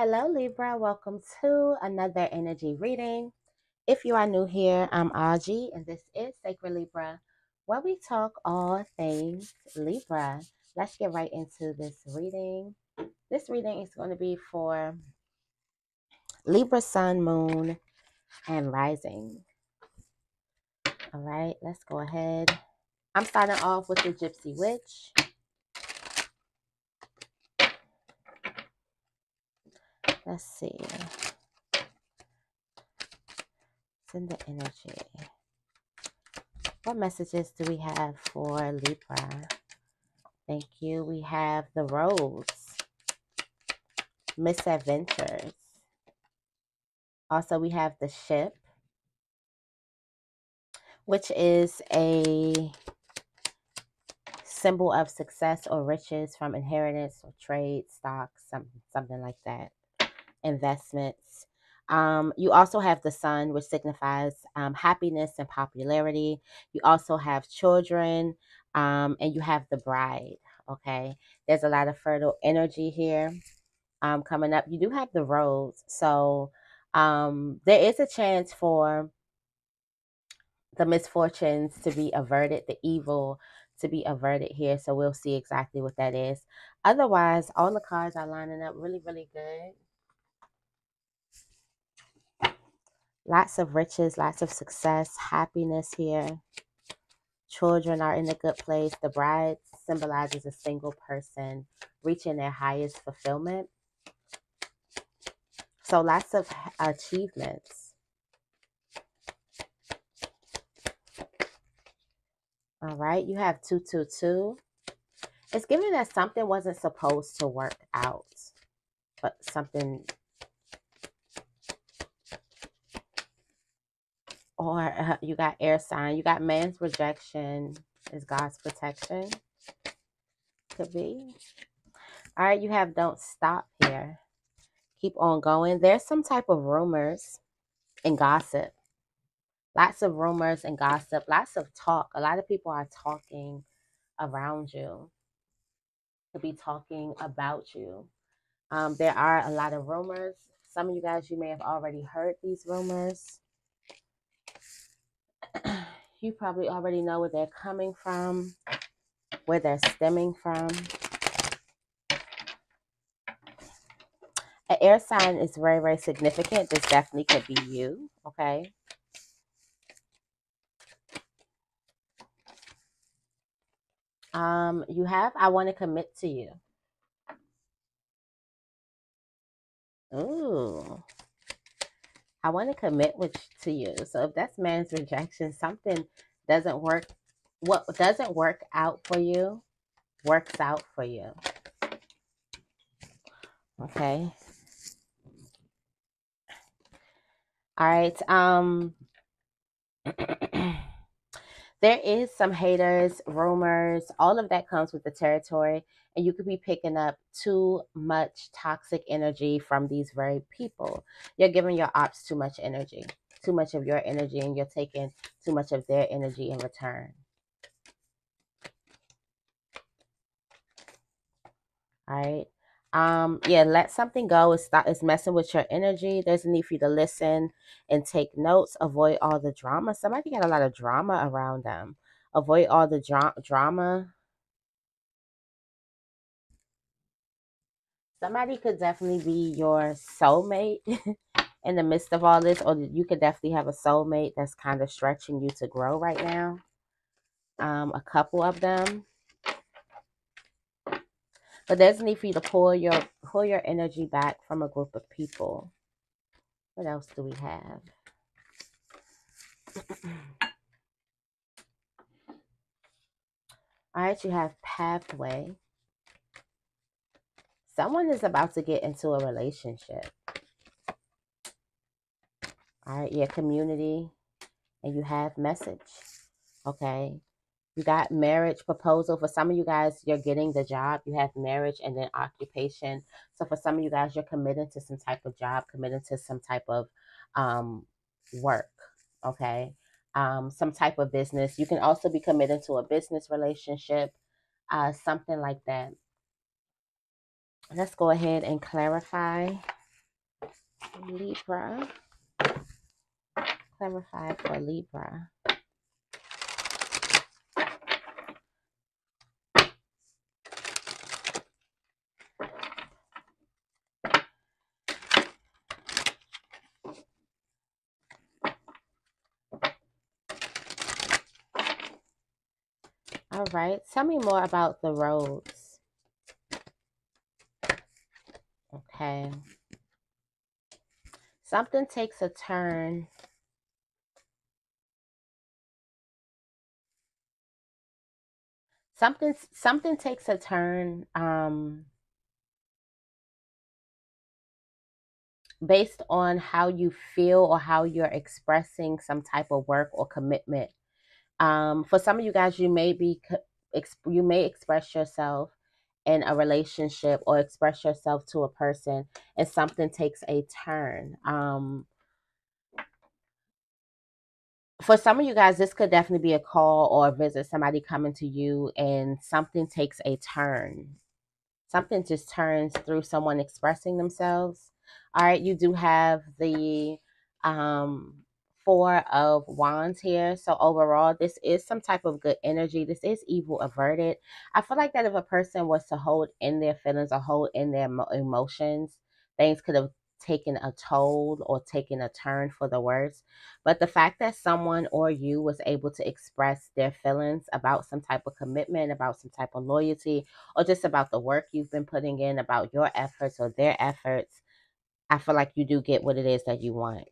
Hello, Libra. Welcome to another energy reading. If you are new here, I'm Auji, and this is Sacred Libra, where we talk all things Libra. Let's get right into this reading. This reading is going to be for Libra, Sun, Moon, and Rising. All right, let's go ahead. I'm starting off with the Gypsy Witch. Let's see. Send the energy. What messages do we have for Libra? Thank you. We have the Rose, Misadventures. Also, we have the Ship, which is a symbol of success or riches from inheritance or trade, stocks, something, something like that investments. Um, you also have the sun, which signifies um, happiness and popularity. You also have children, um, and you have the bride. Okay, there's a lot of fertile energy here um, coming up. You do have the rose, so um, there is a chance for the misfortunes to be averted, the evil to be averted here. So we'll see exactly what that is. Otherwise, all the cards are lining up really, really good. Lots of riches, lots of success, happiness here. Children are in a good place. The bride symbolizes a single person reaching their highest fulfillment. So lots of achievements. All right, you have 222. It's giving that something wasn't supposed to work out, but something or uh, you got air sign, you got man's rejection is God's protection. Could be. All right, you have don't stop here. Keep on going. There's some type of rumors and gossip. Lots of rumors and gossip, lots of talk. A lot of people are talking around you, to be talking about you. Um, there are a lot of rumors. Some of you guys, you may have already heard these rumors you probably already know where they're coming from, where they're stemming from. An air sign is very, very significant. This definitely could be you, okay? Um, you have, I want to commit to you. Ooh. I want to commit with to you. So if that's man's rejection, something doesn't work. What doesn't work out for you works out for you. Okay. All right. Um there is some haters, rumors, all of that comes with the territory. And you could be picking up too much toxic energy from these very people. You're giving your ops too much energy, too much of your energy, and you're taking too much of their energy in return. All right. Um, yeah, let something go. It's not it's messing with your energy. There's a need for you to listen and take notes. Avoid all the drama. Somebody got a lot of drama around them. Avoid all the dra- drama. Somebody could definitely be your soulmate in the midst of all this, or you could definitely have a soulmate that's kind of stretching you to grow right now. Um, a couple of them. But there's a need for you to pull your pull your energy back from a group of people. What else do we have? All right, you have pathway. Someone is about to get into a relationship. All right, your community, and you have message. Okay. You got marriage proposal. For some of you guys, you're getting the job. You have marriage and then occupation. So for some of you guys, you're committed to some type of job, committed to some type of um, work. Okay. Um, some type of business. You can also be committed to a business relationship, uh, something like that. Let's go ahead and clarify Libra. Clarify for Libra. All right. Tell me more about the roads. Okay. Something takes a turn. Something something takes a turn um based on how you feel or how you're expressing some type of work or commitment um, for some of you guys, you may be you may express yourself in a relationship or express yourself to a person, and something takes a turn. Um, for some of you guys, this could definitely be a call or a visit, somebody coming to you, and something takes a turn. Something just turns through someone expressing themselves. All right, you do have the um four of wands here. So overall this is some type of good energy. This is evil averted. I feel like that if a person was to hold in their feelings or hold in their emotions things could have taken a toll or taken a turn for the worse. But the fact that someone or you was able to express their feelings about some type of commitment about some type of loyalty or just about the work you've been putting in about your efforts or their efforts i feel like you do get what it is that you want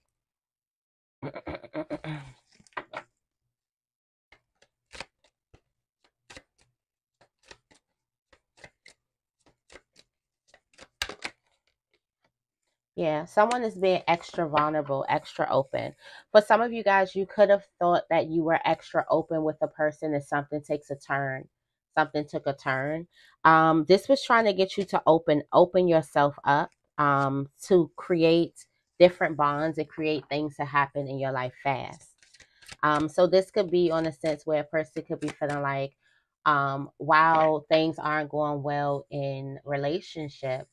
yeah, someone is being extra vulnerable, extra open. For some of you guys, you could have thought that you were extra open with a person and something takes a turn. Something took a turn. Um, this was trying to get you to open open yourself up um, to create different bonds and create things to happen in your life fast. Um, so this could be on a sense where a person could be feeling like, um, while things aren't going well in relationship,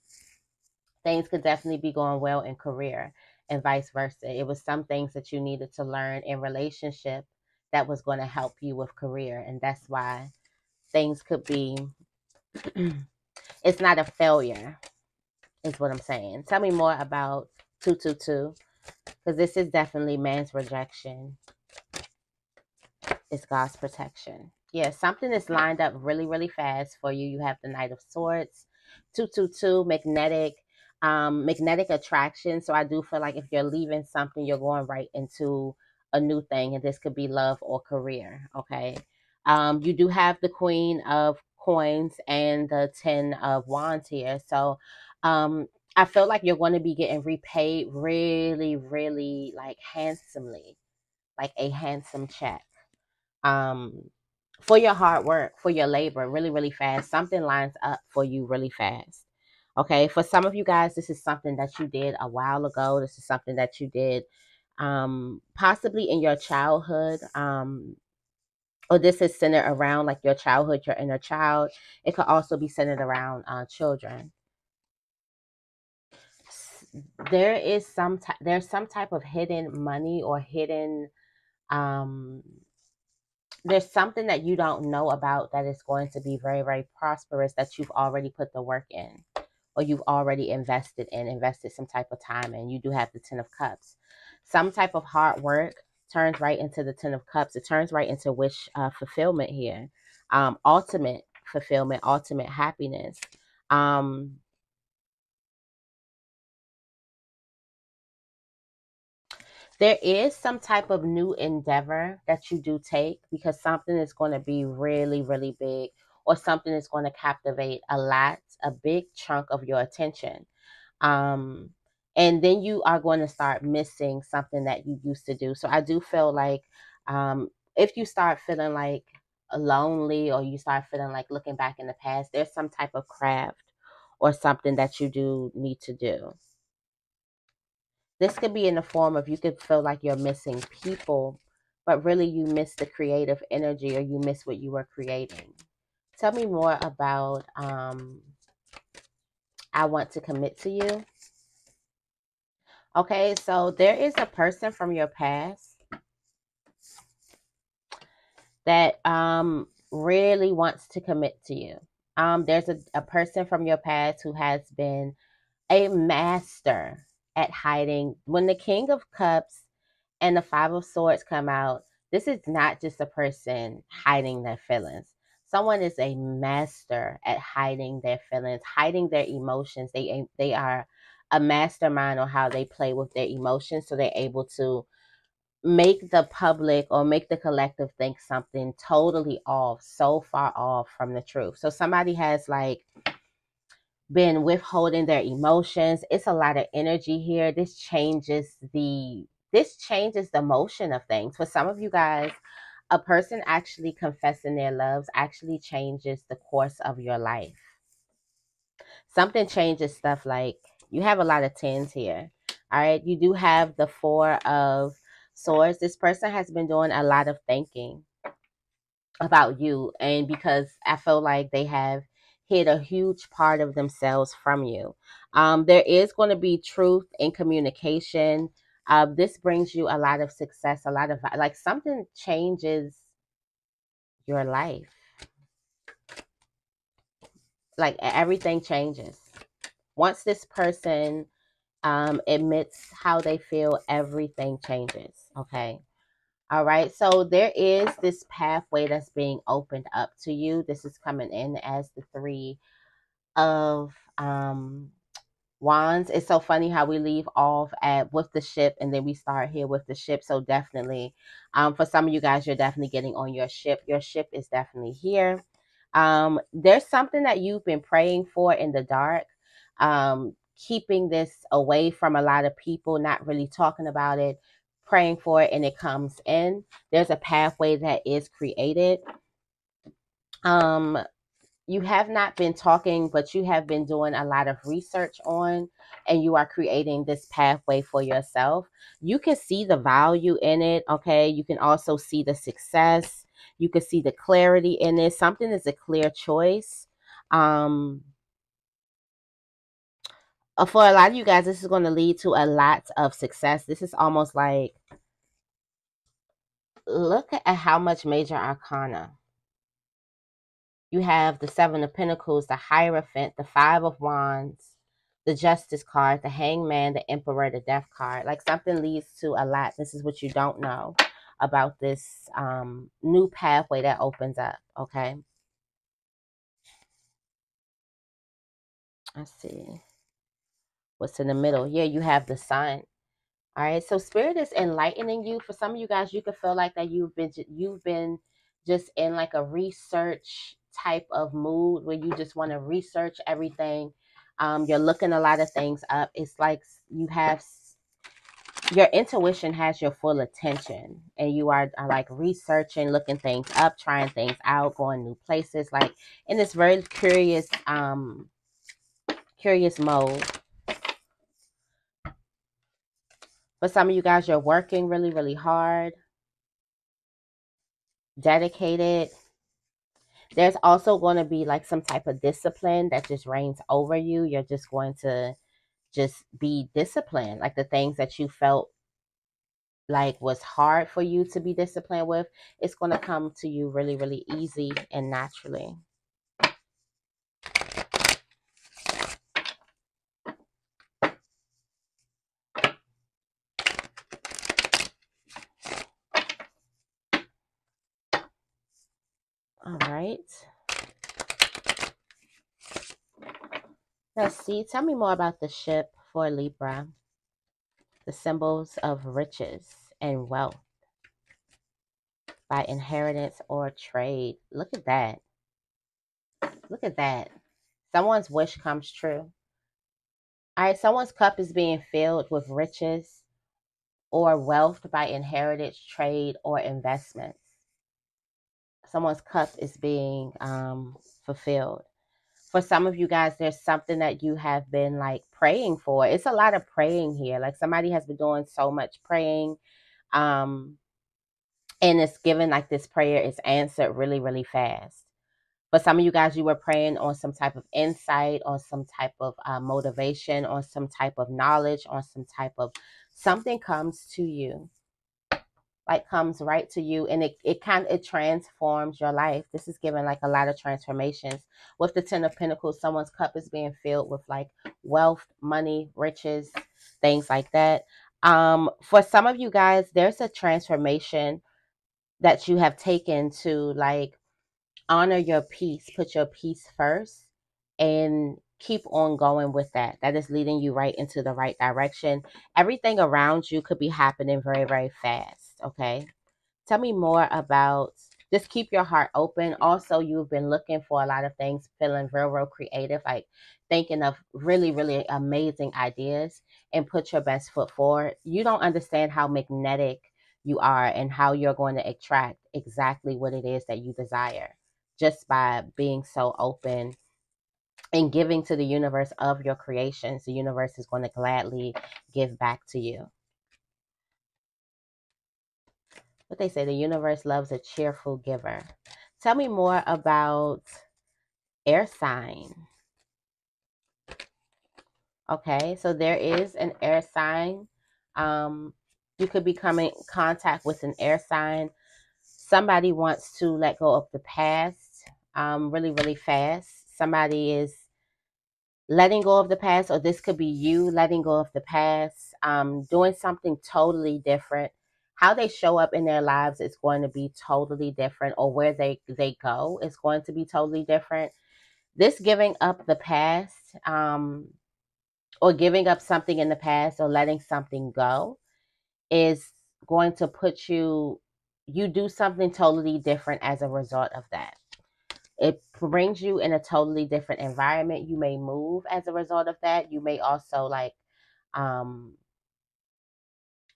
things could definitely be going well in career and vice versa. It was some things that you needed to learn in relationship that was going to help you with career. And that's why things could be, it's not a failure, is what I'm saying. Tell me more about 222 because this is definitely man's rejection. It's God's protection. Yeah, something is lined up really, really fast for you. You have the Knight of Swords, 222, magnetic, um, magnetic attraction. So I do feel like if you're leaving something, you're going right into a new thing, and this could be love or career. Okay. Um, you do have the Queen of Coins and the Ten of Wands here. So um, I feel like you're going to be getting repaid really, really like handsomely, like a handsome check. Um, for your hard work, for your labor, really, really fast. Something lines up for you really fast. Okay, for some of you guys, this is something that you did a while ago. This is something that you did um, possibly in your childhood. Um, or this is centered around like your childhood, your inner child. It could also be centered around uh, children there is some t- there's some type of hidden money or hidden um there's something that you don't know about that is going to be very very prosperous that you've already put the work in or you've already invested in invested some type of time and you do have the 10 of cups. Some type of hard work turns right into the 10 of cups. It turns right into wish uh, fulfillment here. Um ultimate fulfillment ultimate happiness. Um there is some type of new endeavor that you do take because something is going to be really, really big or something is going to captivate a lot, a big chunk of your attention. Um, and then you are going to start missing something that you used to do. So I do feel like um, if you start feeling like lonely or you start feeling like looking back in the past, there's some type of craft or something that you do need to do. This could be in the form of you could feel like you're missing people, but really you miss the creative energy or you miss what you were creating. Tell me more about um, I want to commit to you. Okay, so there is a person from your past that um really wants to commit to you. Um, there's a, a person from your past who has been a master at hiding. When the King of Cups and the Five of Swords come out, this is not just a person hiding their feelings. Someone is a master at hiding their feelings, hiding their emotions. They they are a mastermind on how they play with their emotions, so they're able to make the public or make the collective think something totally off, so far off from the truth. So somebody has like been withholding their emotions. It's a lot of energy here. This changes the this changes the motion of things. For some of you guys, a person actually confessing their loves actually changes the course of your life. Something changes stuff like you have a lot of tens here. All right. You do have the four of swords. This person has been doing a lot of thinking about you. And because I feel like they have hid a huge part of themselves from you. Um, there is going to be truth in communication. Uh, this brings you a lot of success, a lot of like something changes your life. Like everything changes. Once this person um, admits how they feel, everything changes. Okay. All right. So there is this pathway that's being opened up to you. This is coming in as the three of um wands. It's so funny how we leave off at with the ship and then we start here with the ship. So definitely, um, for some of you guys, you're definitely getting on your ship. Your ship is definitely here. Um, there's something that you've been praying for in the dark. Um, keeping this away from a lot of people, not really talking about it, praying for it, and it comes in. There's a pathway that is created. Um, you have not been talking, but you have been doing a lot of research on, and you are creating this pathway for yourself. You can see the value in it, okay? You can also see the success. You can see the clarity in it. Something is a clear choice. Um, uh, for a lot of you guys, this is going to lead to a lot of success. This is almost like, look at how much major arcana you have the Seven of Pentacles, the Hierophant, the Five of Wands, the Justice card, the Hangman, the Emperor, the Death card. Like something leads to a lot. This is what you don't know about this um, new pathway that opens up, okay? Let's see. What's in the middle? Yeah, you have the sun. All right, so spirit is enlightening you. For some of you guys, you could feel like that you've been you've been just in like a research type of mood where you just want to research everything. Um, you're looking a lot of things up. It's like you have your intuition has your full attention and you are, are like researching looking things up trying things out going new places like in this very curious um curious mode for some of you guys you're working really really hard dedicated there's also going to be like some type of discipline that just reigns over you. You're just going to just be disciplined. Like the things that you felt like was hard for you to be disciplined with, it's going to come to you really, really easy and naturally. All right. Let's see. Tell me more about the ship for Libra. The symbols of riches and wealth by inheritance or trade. Look at that. Look at that. Someone's wish comes true. All right, someone's cup is being filled with riches or wealth by inheritance, trade, or investments someone's cup is being um, fulfilled. For some of you guys, there's something that you have been like praying for. It's a lot of praying here. Like somebody has been doing so much praying. Um, and it's given like this prayer is answered really, really fast. But some of you guys, you were praying on some type of insight, on some type of uh, motivation, on some type of knowledge, on some type of something comes to you like comes right to you and it, it kind of it transforms your life. This is giving like a lot of transformations. With the ten of pentacles someone's cup is being filled with like wealth money riches things like that. Um for some of you guys there's a transformation that you have taken to like honor your peace put your peace first and keep on going with that. That is leading you right into the right direction. Everything around you could be happening very very fast okay? Tell me more about just keep your heart open. Also, you've been looking for a lot of things, feeling real, real creative, like thinking of really, really amazing ideas and put your best foot forward. You don't understand how magnetic you are and how you're going to attract exactly what it is that you desire just by being so open and giving to the universe of your creations. The universe is going to gladly give back to you. What they say the universe loves a cheerful giver. Tell me more about air sign. Okay, so there is an air sign. Um, you could be coming in contact with an air sign. Somebody wants to let go of the past um, really, really fast. Somebody is letting go of the past, or this could be you letting go of the past, um, doing something totally different how they show up in their lives is going to be totally different or where they they go is going to be totally different. This giving up the past um or giving up something in the past or letting something go is going to put you you do something totally different as a result of that. It brings you in a totally different environment. You may move as a result of that. You may also like um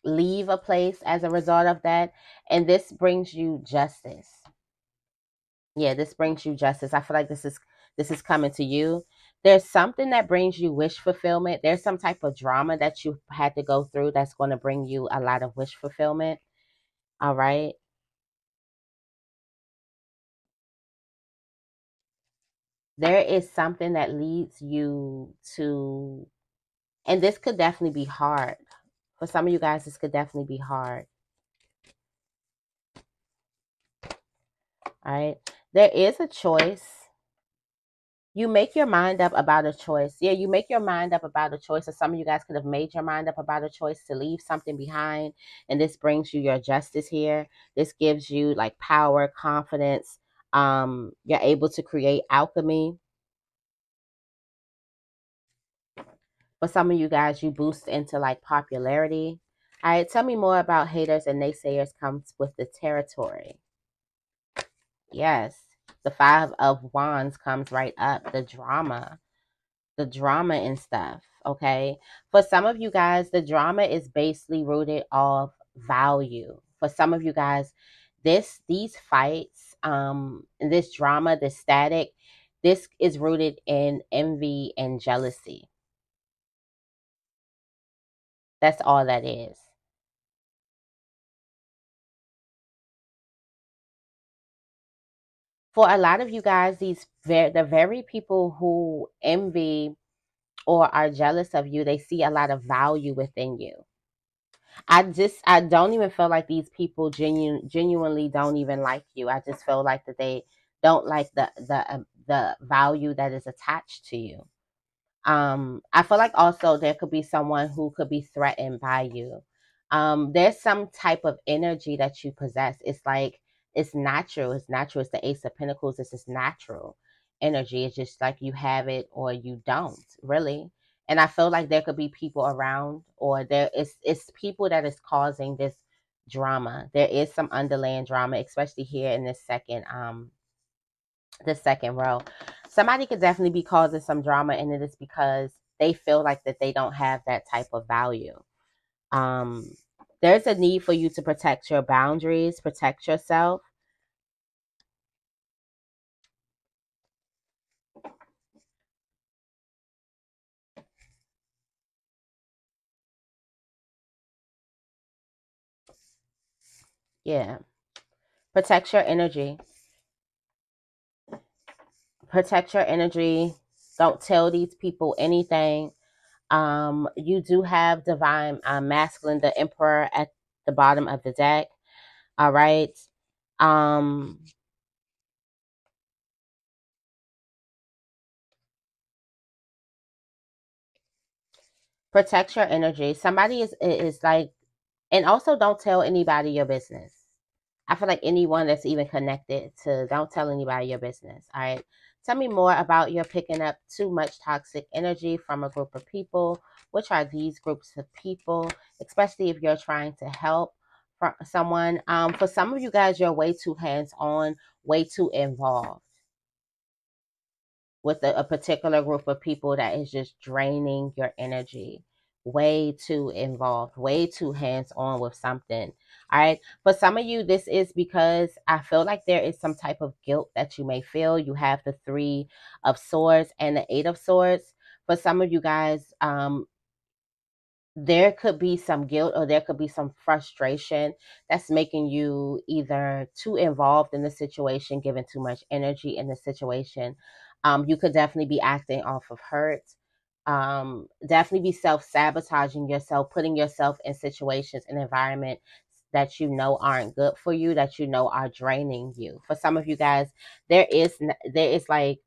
leave a place as a result of that. And this brings you justice. Yeah, this brings you justice. I feel like this is this is coming to you. There's something that brings you wish fulfillment. There's some type of drama that you had to go through that's going to bring you a lot of wish fulfillment. All right. There is something that leads you to, and this could definitely be hard for some of you guys, this could definitely be hard. All right. There is a choice. You make your mind up about a choice. Yeah, you make your mind up about a choice. Or some of you guys could have made your mind up about a choice to leave something behind. And this brings you your justice here. This gives you like power, confidence. Um, you're able to create alchemy. For some of you guys, you boost into like popularity. All right, tell me more about haters and naysayers comes with the territory. Yes, the five of wands comes right up. The drama, the drama and stuff. Okay, for some of you guys, the drama is basically rooted off value. For some of you guys, this these fights, um, this drama, the static, this is rooted in envy and jealousy. That's all that is. For a lot of you guys, these very, the very people who envy or are jealous of you, they see a lot of value within you. I just I don't even feel like these people genuine genuinely don't even like you. I just feel like that they don't like the the um, the value that is attached to you. Um, I feel like also there could be someone who could be threatened by you. Um, there's some type of energy that you possess. It's like it's natural. It's natural. It's the Ace of Pentacles. It's just natural energy. It's just like you have it or you don't, really. And I feel like there could be people around, or there is it's people that is causing this drama. There is some underlying drama, especially here in this second um the second row somebody could definitely be causing some drama and it is because they feel like that they don't have that type of value. Um there's a need for you to protect your boundaries protect yourself. Yeah. Protect your energy protect your energy. Don't tell these people anything. Um, you do have divine uh, masculine, the emperor at the bottom of the deck. All right. Um, protect your energy. Somebody is is like, and also don't tell anybody your business. I feel like anyone that's even connected to don't tell anybody your business. All right. Tell me more about your picking up too much toxic energy from a group of people. Which are these groups of people, especially if you're trying to help someone? Um, for some of you guys, you're way too hands on, way too involved with a, a particular group of people that is just draining your energy way too involved, way too hands on with something. All right. For some of you, this is because I feel like there is some type of guilt that you may feel. You have the three of swords and the eight of swords. For some of you guys, um, there could be some guilt or there could be some frustration that's making you either too involved in the situation, giving too much energy in the situation. Um, you could definitely be acting off of hurt. Um, definitely be self sabotaging yourself, putting yourself in situations and environment that you know aren't good for you, that you know are draining you. For some of you guys, there is there is like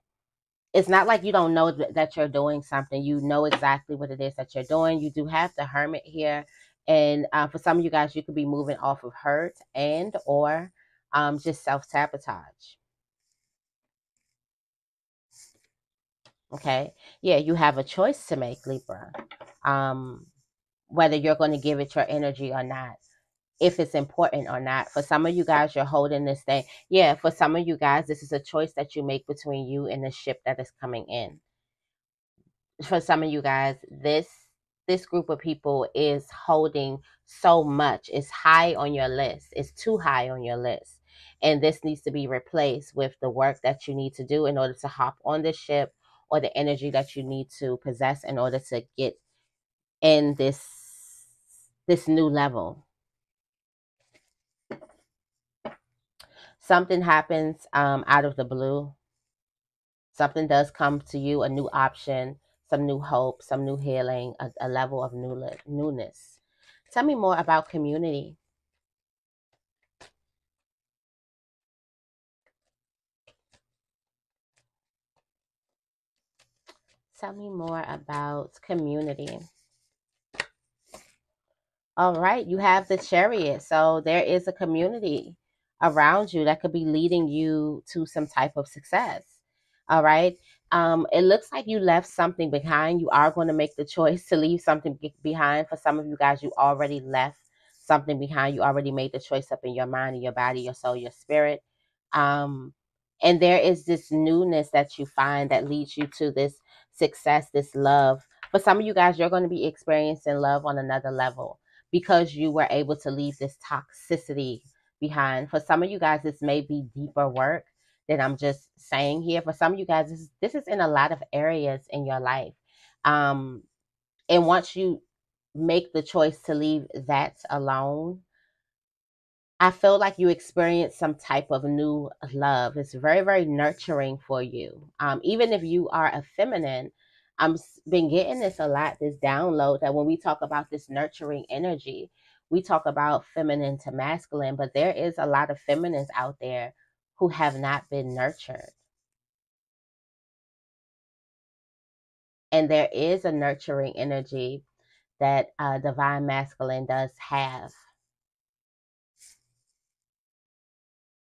it's not like you don't know that you're doing something. You know exactly what it is that you're doing. You do have the hermit here, and uh, for some of you guys, you could be moving off of hurt and or um, just self sabotage. Okay, yeah, you have a choice to make, Libra. Um, whether you're going to give it your energy or not if it's important or not. For some of you guys, you're holding this thing. Yeah, for some of you guys, this is a choice that you make between you and the ship that is coming in. For some of you guys, this this group of people is holding so much. It's high on your list. It's too high on your list. And this needs to be replaced with the work that you need to do in order to hop on the ship or the energy that you need to possess in order to get in this this new level something happens um, out of the blue. Something does come to you, a new option, some new hope, some new healing, a, a level of new, newness. Tell me more about community. Tell me more about community. All right, you have the chariot. So there is a community around you that could be leading you to some type of success. All right. Um, it looks like you left something behind. You are going to make the choice to leave something behind. For some of you guys, you already left something behind. You already made the choice up in your mind and your body, your soul, your spirit. Um, and there is this newness that you find that leads you to this success, this love. For some of you guys, you're going to be experiencing love on another level because you were able to leave this toxicity behind. For some of you guys, this may be deeper work that I'm just saying here. For some of you guys, this is, this is in a lot of areas in your life. Um, and once you make the choice to leave that alone, I feel like you experience some type of new love. It's very, very nurturing for you. Um, even if you are a feminine, I'm been getting this a lot, this download that when we talk about this nurturing energy, we talk about feminine to masculine, but there is a lot of feminines out there who have not been nurtured. And there is a nurturing energy that uh, divine masculine does have.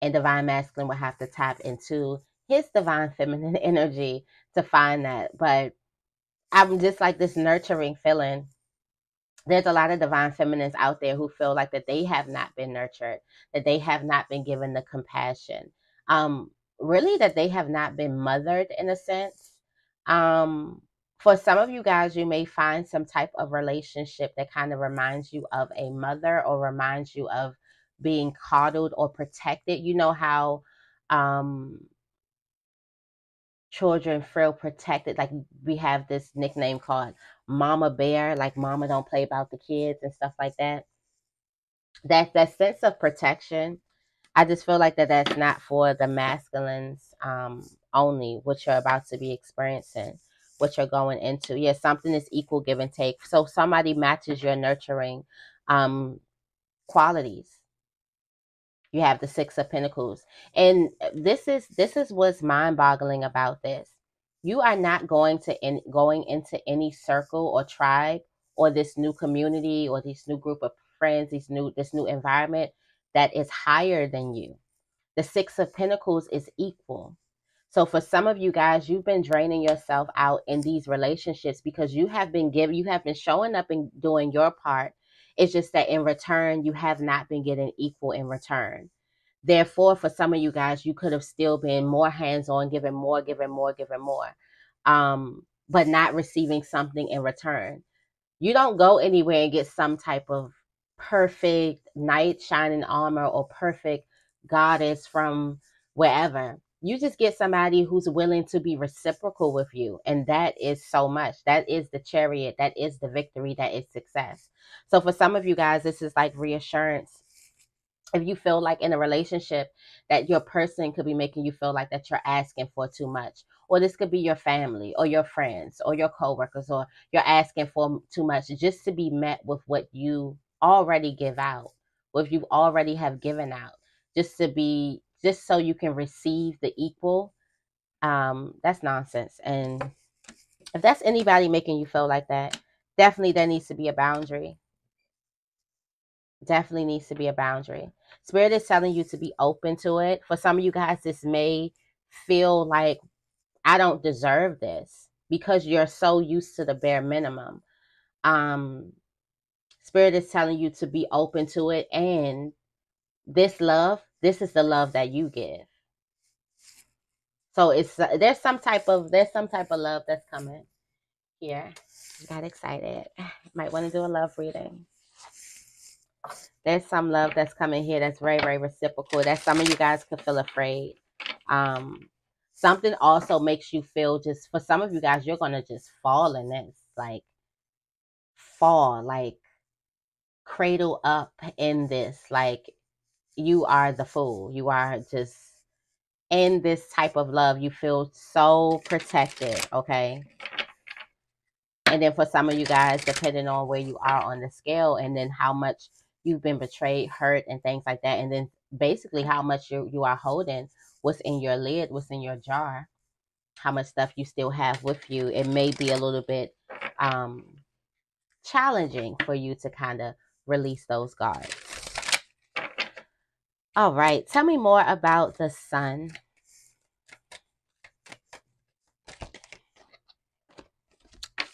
And divine masculine will have to tap into his divine feminine energy to find that. But I'm just like this nurturing feeling there's a lot of divine feminines out there who feel like that they have not been nurtured, that they have not been given the compassion, um, really that they have not been mothered in a sense. Um, for some of you guys, you may find some type of relationship that kind of reminds you of a mother or reminds you of being coddled or protected. You know how um, children feel protected. Like we have this nickname called Mama Bear, like Mama don't play about the kids and stuff like that. That that sense of protection, I just feel like that that's not for the masculines um, only what you're about to be experiencing, what you're going into. Yeah, something is equal give and take. So somebody matches your nurturing um, qualities. You have the six of pentacles. And uh, this is this is what's mind-boggling about this. You are not going to in, going into any circle or tribe or this new community or this new group of friends, these new this new environment that is higher than you. The Six of Pentacles is equal. So for some of you guys, you've been draining yourself out in these relationships because you have been giving, you have been showing up and doing your part. It's just that in return, you have not been getting equal in return. Therefore, for some of you guys, you could have still been more hands on, giving more, giving more, giving more, um, but not receiving something in return. You don't go anywhere and get some type of perfect knight shining armor or perfect goddess from wherever. You just get somebody who's willing to be reciprocal with you. And that is so much. That is the chariot. That is the victory. That is success. So for some of you guys, this is like reassurance. If you feel like in a relationship that your person could be making you feel like that you're asking for too much, or this could be your family or your friends or your coworkers, or you're asking for too much just to be met with what you already give out, what you already have given out just to be just so you can receive the equal um that's nonsense and if that's anybody making you feel like that definitely there needs to be a boundary definitely needs to be a boundary spirit is telling you to be open to it for some of you guys this may feel like i don't deserve this because you're so used to the bare minimum um spirit is telling you to be open to it and this love, this is the love that you give. So it's uh, there's some type of there's some type of love that's coming here. Got excited. Might want to do a love reading. There's some love that's coming here that's very very reciprocal. That some of you guys could feel afraid. Um, something also makes you feel just for some of you guys you're gonna just fall in this like fall like cradle up in this like you are the fool. You are just in this type of love. You feel so protected, okay? And then for some of you guys, depending on where you are on the scale and then how much you've been betrayed, hurt, and things like that, and then basically how much you, you are holding, what's in your lid, what's in your jar, how much stuff you still have with you, it may be a little bit um, challenging for you to kind of release those guards. All right. Tell me more about the sun.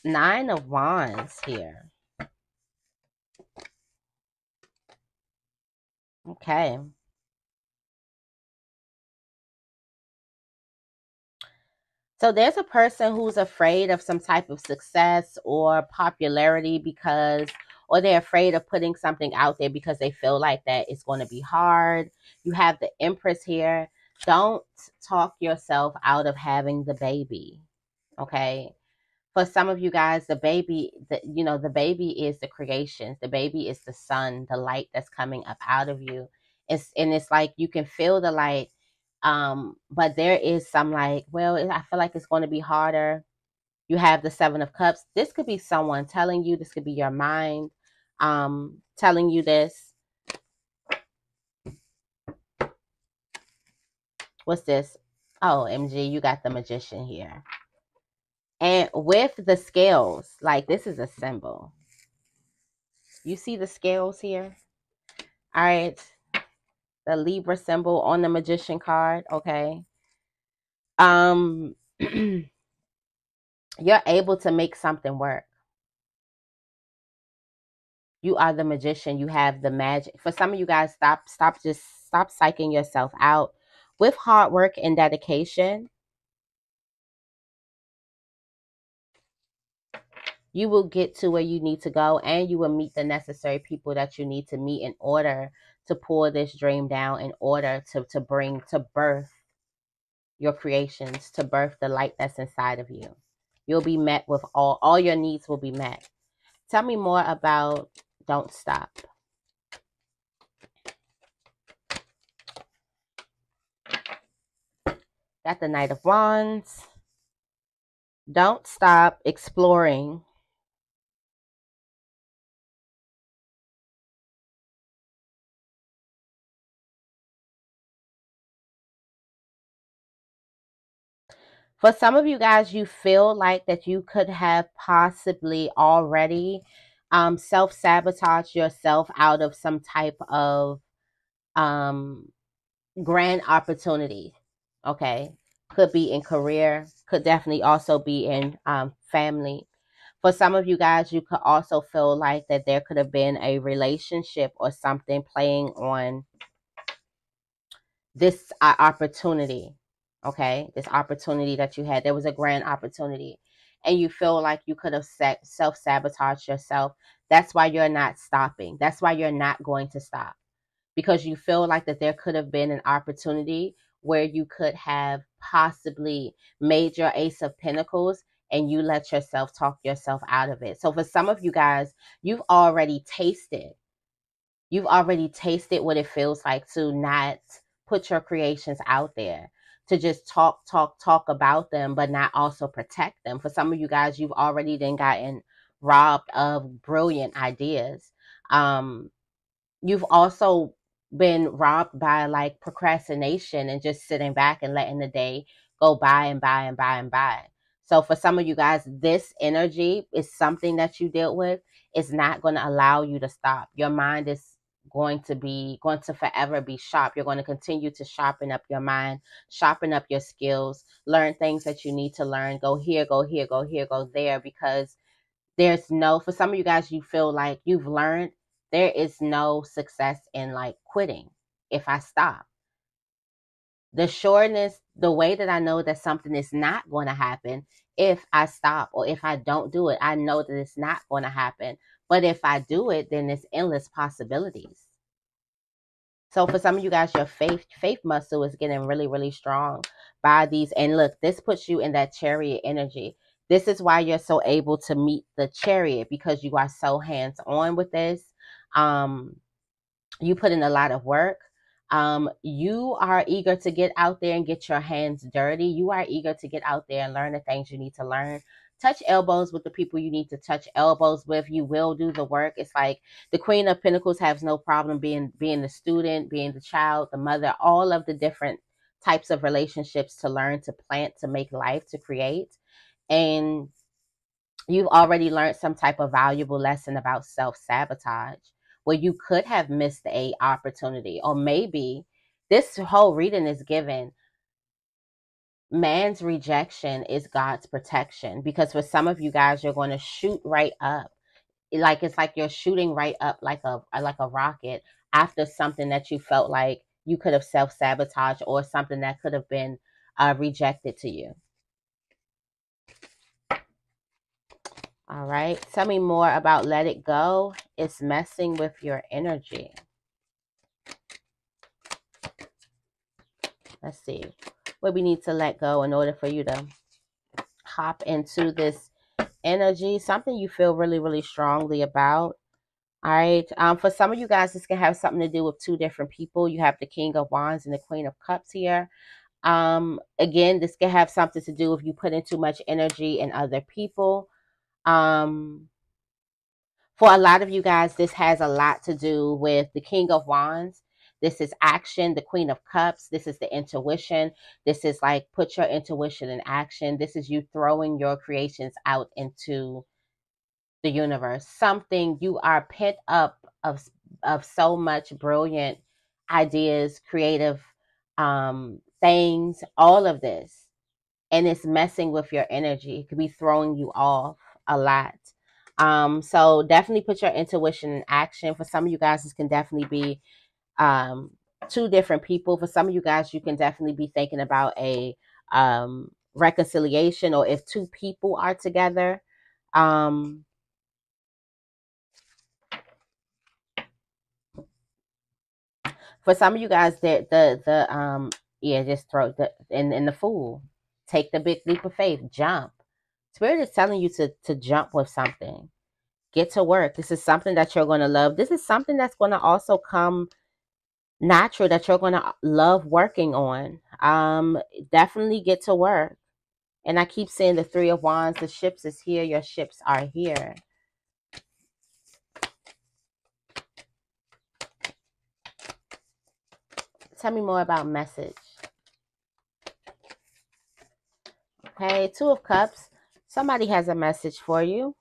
Nine of Wands here. Okay. So there's a person who's afraid of some type of success or popularity because or they're afraid of putting something out there because they feel like that it's going to be hard. You have the Empress here. Don't talk yourself out of having the baby. Okay. For some of you guys, the baby, the, you know, the baby is the creation. The baby is the sun, the light that's coming up out of you. It's and it's like you can feel the light, um, but there is some like, well, I feel like it's going to be harder you have the seven of cups this could be someone telling you this could be your mind um telling you this what's this oh mg you got the magician here and with the scales like this is a symbol you see the scales here all right the libra symbol on the magician card okay um you're able to make something work. You are the magician. You have the magic. For some of you guys, stop, stop, just stop psyching yourself out. With hard work and dedication, you will get to where you need to go and you will meet the necessary people that you need to meet in order to pull this dream down in order to to bring to birth your creations to birth the light that's inside of you You'll be met with all, all your needs will be met. Tell me more about Don't Stop. Got the Knight of Wands. Don't stop exploring. For some of you guys, you feel like that you could have possibly already um, self sabotage yourself out of some type of um, grand opportunity. Okay. Could be in career, could definitely also be in um, family. For some of you guys, you could also feel like that there could have been a relationship or something playing on this uh, opportunity. Okay. This opportunity that you had. There was a grand opportunity and you feel like you could have self sabotaged yourself. That's why you're not stopping. That's why you're not going to stop because you feel like that there could have been an opportunity where you could have possibly made your ace of pentacles and you let yourself talk yourself out of it. So for some of you guys, you've already tasted you've already tasted what it feels like to not put your creations out there to just talk talk talk about them but not also protect them for some of you guys you've already then gotten robbed of brilliant ideas um you've also been robbed by like procrastination and just sitting back and letting the day go by and by and by and by. So for some of you guys, this energy is something that you dealt with. It's not going to allow you to stop. Your mind is going to be going to forever be sharp. You're going to continue to sharpen up your mind, sharpen up your skills, learn things that you need to learn. Go here, go here, go here, go there because there's no for some of you guys you feel like you've learned there is no success in like quitting if I stop. The sureness, the way that I know that something is not going to happen if I stop or if I don't do it, I know that it's not going to happen. But if I do it, then it's endless possibilities. So for some of you guys, your faith faith muscle is getting really, really strong by these. And look, this puts you in that chariot energy. This is why you're so able to meet the chariot because you are so hands on with this. Um, you put in a lot of work. Um, you are eager to get out there and get your hands dirty. You are eager to get out there and learn the things you need to learn. Touch elbows with the people you need to touch elbows with. You will do the work. It's like the Queen of Pentacles has no problem being being the student, being the child, the mother, all of the different types of relationships to learn, to plant, to make life, to create. And you've already learned some type of valuable lesson about self sabotage where you could have missed a opportunity or maybe this whole reading is given man's rejection is God's protection because for some of you guys you're going to shoot right up like it's like you're shooting right up like a like a rocket after something that you felt like you could have self-sabotaged or something that could have been uh, rejected to you All right. Tell me more about let it go. It's messing with your energy. Let's see. What we need to let go in order for you to hop into this energy. Something you feel really, really strongly about. All right. Um, for some of you guys, this can have something to do with two different people. You have the King of Wands and the Queen of Cups here. Um, again, this can have something to do if you put in too much energy in other people. Um, for a lot of you guys, this has a lot to do with the King of Wands. This is action, the Queen of Cups. This is the intuition. This is like put your intuition in action. This is you throwing your creations out into the universe. Something you are pent up of of so much brilliant ideas, creative um, things, all of this, and it's messing with your energy. It could be throwing you off a lot. Um, so definitely put your intuition in action. For some of you guys, this can definitely be um, two different people. For some of you guys, you can definitely be thinking about a um, reconciliation or if two people are together. Um, for some of you guys, the the the um yeah, just throw the in in the fool. Take the big leap of faith, jump. Spirit is telling you to to jump with something. Get to work. This is something that you're going to love. This is something that's going to also come natural that you're going to love working on. Um, definitely get to work. And I keep saying the three of wands, the ships is here, your ships are here. Tell me more about message. Okay, two of cups. Somebody has a message for you.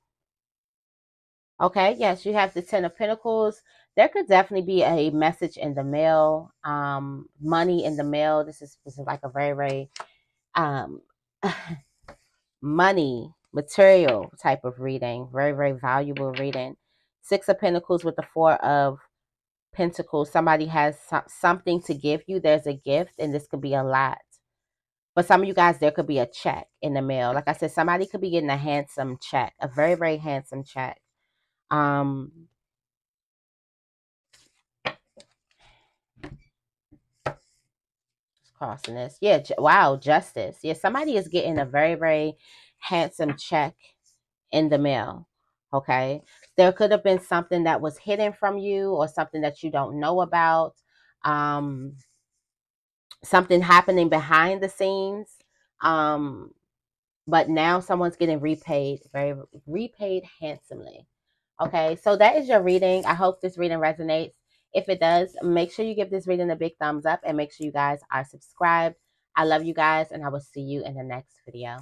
Okay, yes, you have the Ten of Pentacles. There could definitely be a message in the mail, um, money in the mail. This is this is like a very very um, money material type of reading. Very very valuable reading. Six of Pentacles with the Four of Pentacles. Somebody has something to give you. There's a gift, and this could be a lot. But some of you guys, there could be a check in the mail. Like I said, somebody could be getting a handsome check, a very very handsome check um, crossing this. Yeah, wow, justice. Yeah, somebody is getting a very, very handsome check in the mail. Okay. There could have been something that was hidden from you or something that you don't know about. Um, something happening behind the scenes. Um, but now someone's getting repaid, very repaid handsomely. Okay, so that is your reading. I hope this reading resonates. If it does, make sure you give this reading a big thumbs up and make sure you guys are subscribed. I love you guys, and I will see you in the next video.